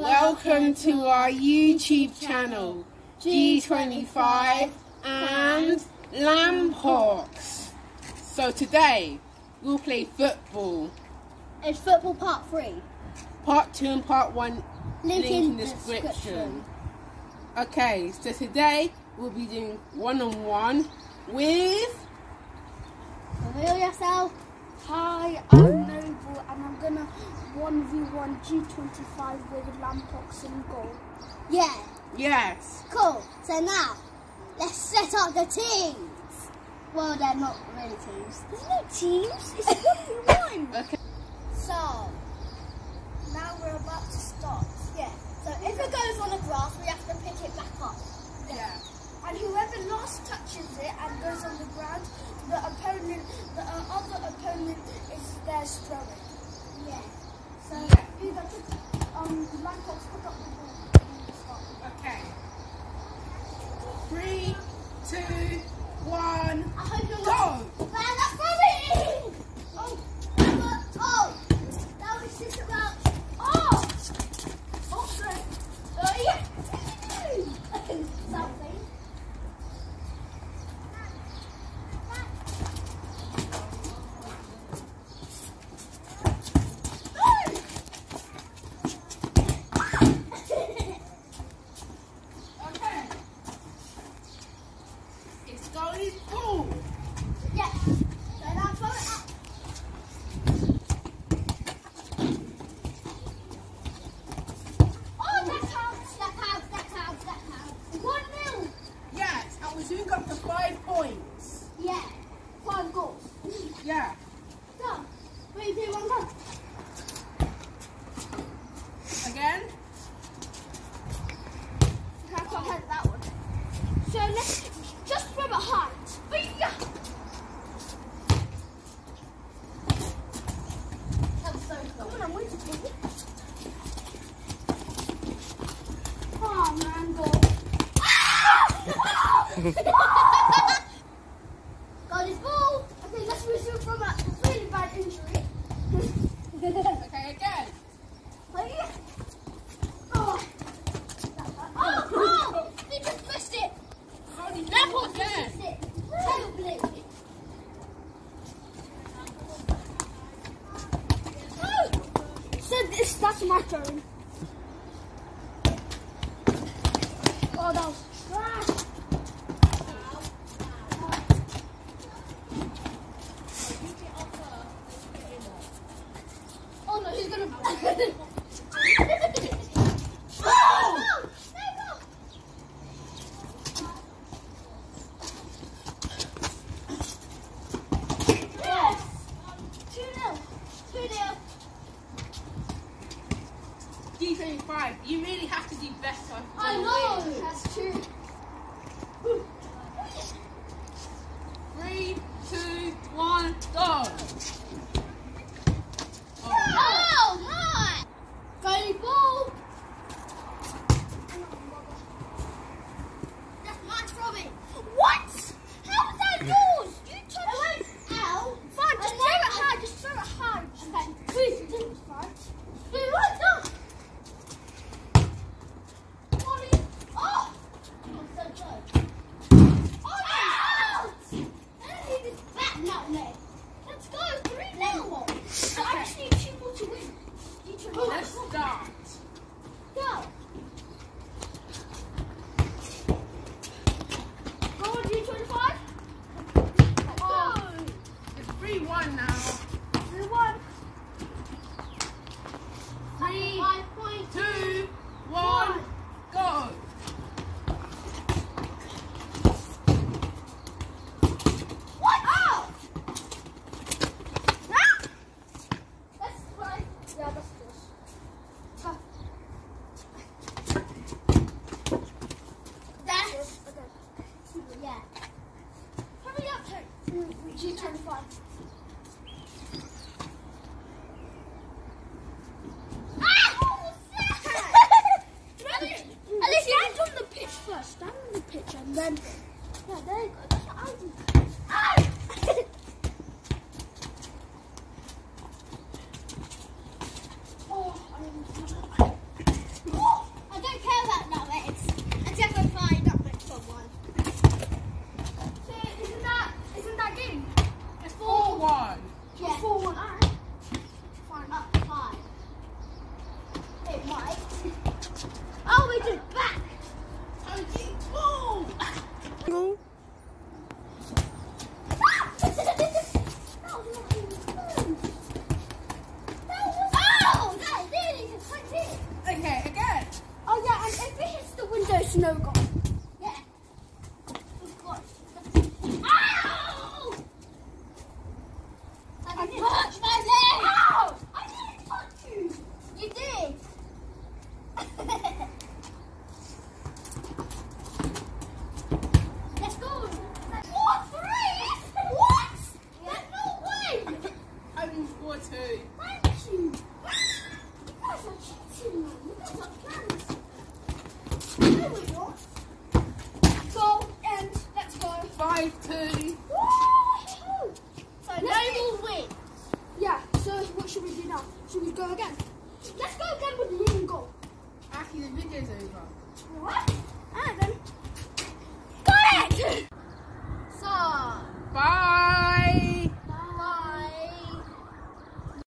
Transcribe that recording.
Welcome to our YouTube channel, G25 and Lampox. So today we'll play football. It's football part three. Part 2 and part 1 Link, link in the description. Okay, so today we'll be doing one-on-one with... Reveal yourself. Hi, I'm Noble and I'm gonna 1v1 G25 with Lampox and goal. Yeah, Yes. cool. So now, let's set up the teams. Well, they're not really teams. There's no teams. It's 1v1. Okay. So, now we're about to start. Yeah. So if it goes on the grass, we have to pick it back up. Yeah. And whoever last touches it and goes on the ground, the opponent, the uh, other opponent is theirs throwing. Yeah. So Yeah. either pick, um, Lampox pick up the ball and we. Okay. Three, two, one, I hope you're go! not. Man, that's throwing! Oh, that was, oh, that was just about. Oh, oh, sorry. Oh yeah. Something. Okay. It's going ball. Yeah. So now throw it up. Oh, that counts. That counts. That counts. That counts. One nil. Yes, and we're doing up to five points. Yeah. Five goals. Yeah. Done. Three, two, one, go. Again? Can't hit that one. So let's just throw it high. Yeah. That was so close. Come on, I'm waiting for you. Oh man, goal. Got his ball. Okay, let's resume from a really bad injury. Okay, again. Oh, yeah. Oh. Oh, oh, he just missed it. How do you That do was it again? missed it. Terribly. So this, that's my turn. Oh, that was trash. Oh no, he's gonna. oh! There you go. Yes! 2 0. 2 0. G25, you really have to do better. I know! win. That's true. Three, two, one, go! Oh, Oh, my! Goalie ball! That's my throw-in. What? How was that yours? You touched it. went out. Fine, just throw it high. Just throw it high. Okay. Please, you didn't fine. Hey, what? No. Ollie. Oh! Oh, so close. Oh, no! I need this back now, mate. Let's go. 3 0. So I just need two more to win. You two more. Let's start. Go. Go on, G25. Oh, It's 3-1 now. we won. Three, Five points. two, one, go! What? Oh! Ah! Let's try. Yeah, that's good. Go. That's Yeah. Hurry up, turn. G25. Ah! At least stand on the pitch first. Stand on the pitch and then. Yeah, there you go. That's what I do. Oh, we did. I'm four two. Thank you. You guys are cheating, man. You guys are plans. No, we're not. Go and let's go. Five two. Woo! So Noble wins. Yeah. So what should we do now? Should we go again?